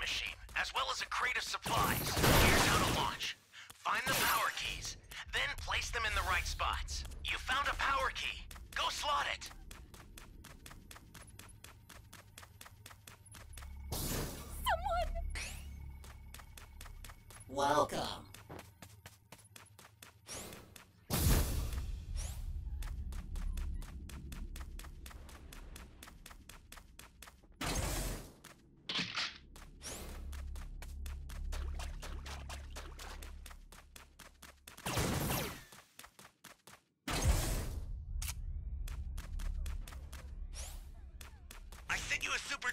machine, as well as a crate of supplies. Here's how to launch. Find the power keys, then place them in the right spots. You found a power key. Go slot it. Someone! Welcome.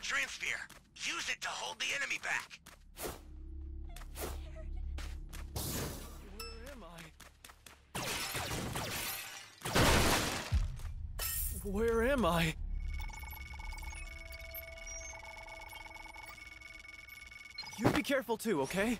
Transfer. Use it to hold the enemy back. Where am I? Where am I? You be careful too, okay?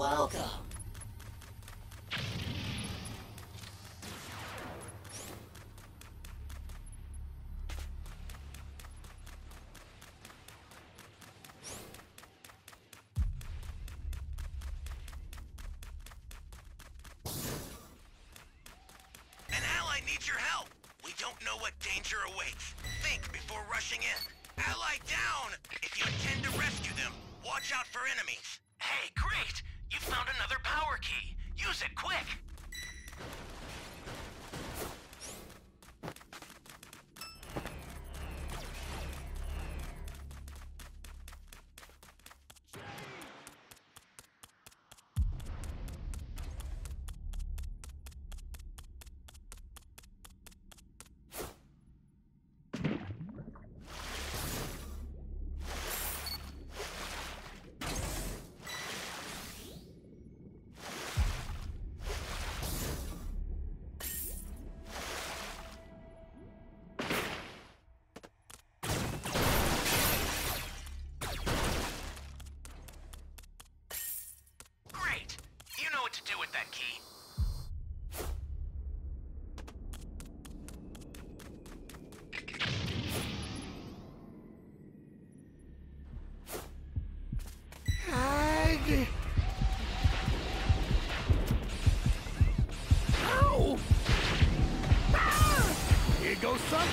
Welcome. An ally needs your help. We don't know what danger awaits. Think before rushing in. Ally down! If you intend to rescue them, watch out for enemies. Hey, great! You found another power key. Use it quick.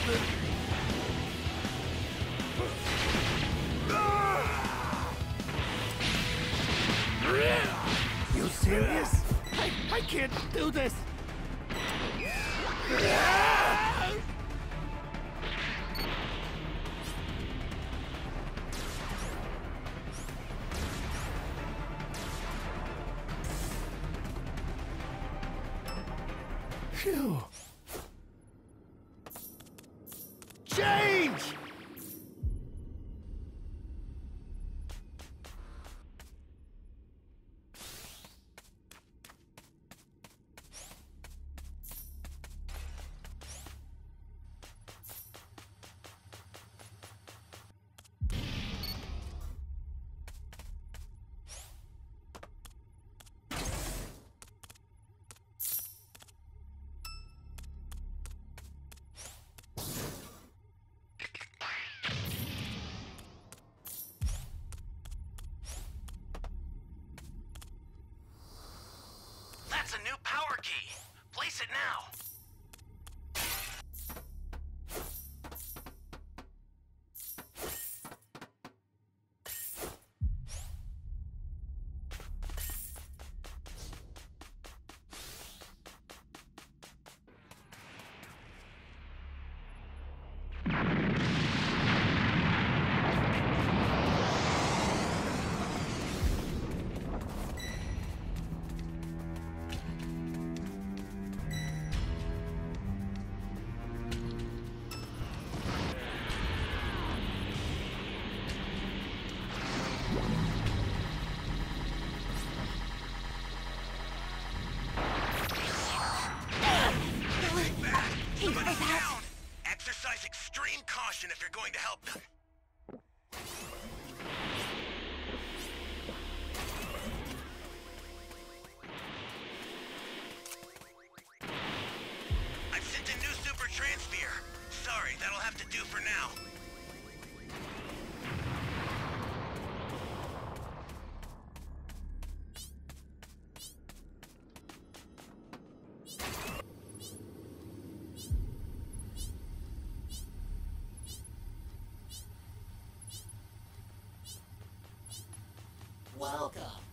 You serious? I, I can't do this. Phew. now! you have to do for now. Welcome.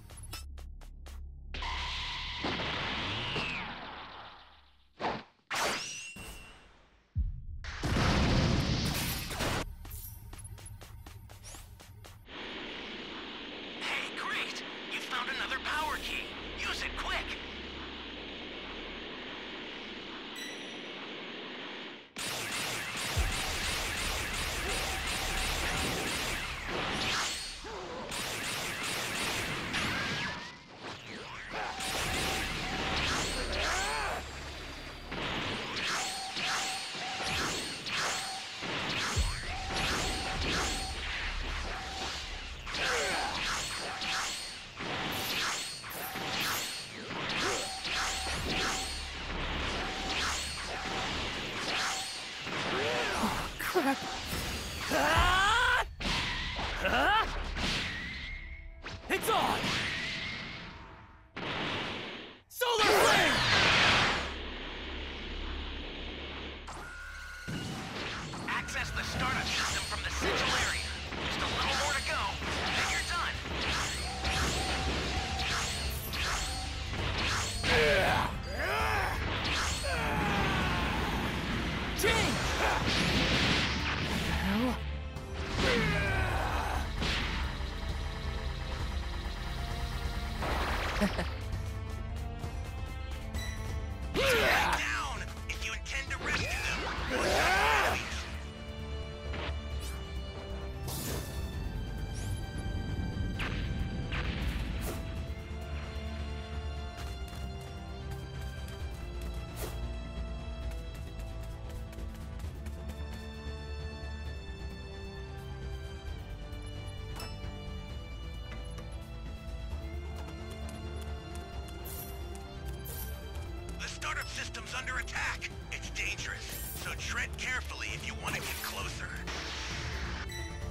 System's under attack. It's dangerous, so tread carefully if you want to get closer.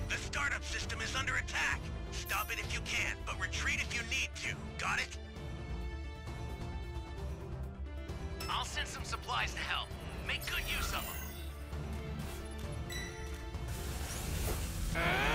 The startup system is under attack. Stop it if you can, but retreat if you need to. Got it? I'll send some supplies to help. Make good use of them. We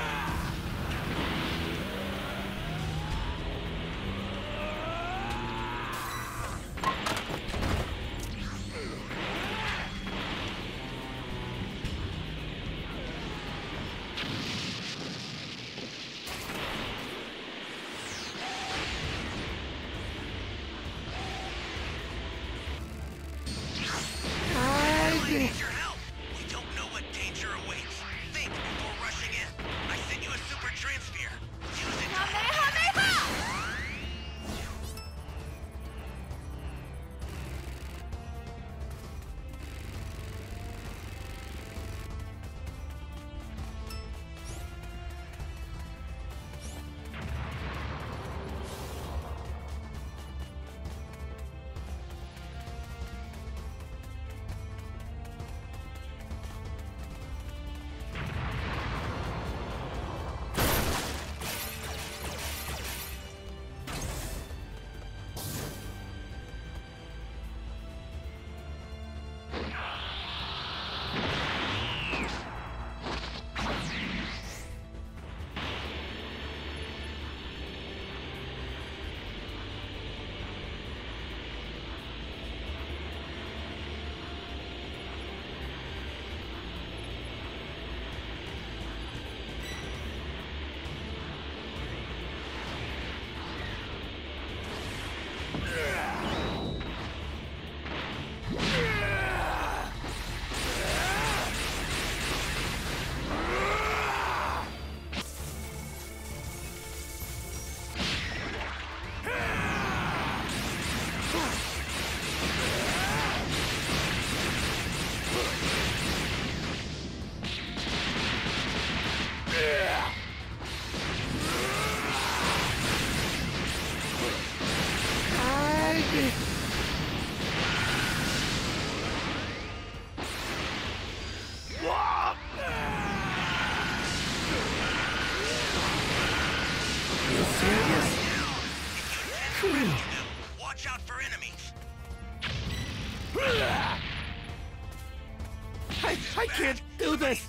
enemies. I, I can't do this.